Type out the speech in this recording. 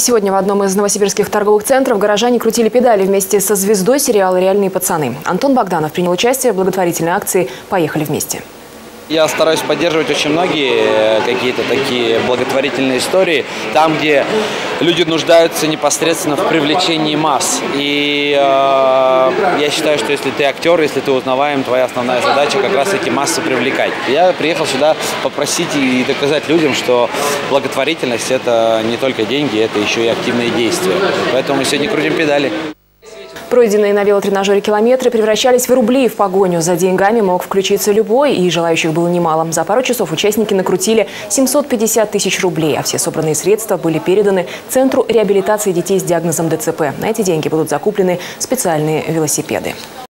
Сегодня в одном из новосибирских торговых центров горожане крутили педали вместе со звездой сериала «Реальные пацаны». Антон Богданов принял участие в благотворительной акции «Поехали вместе». Я стараюсь поддерживать очень многие э, какие-то такие благотворительные истории, там, где люди нуждаются непосредственно в привлечении масс. И э, я считаю, что если ты актер, если ты узнаваем, твоя основная задача как раз эти массы привлекать. Я приехал сюда попросить и доказать людям, что благотворительность это не только деньги, это еще и активные действия. Поэтому мы сегодня крутим педали. Пройденные на велотренажере километры превращались в рубли. В погоню за деньгами мог включиться любой, и желающих было немало. За пару часов участники накрутили 750 тысяч рублей, а все собранные средства были переданы Центру реабилитации детей с диагнозом ДЦП. На эти деньги будут закуплены специальные велосипеды.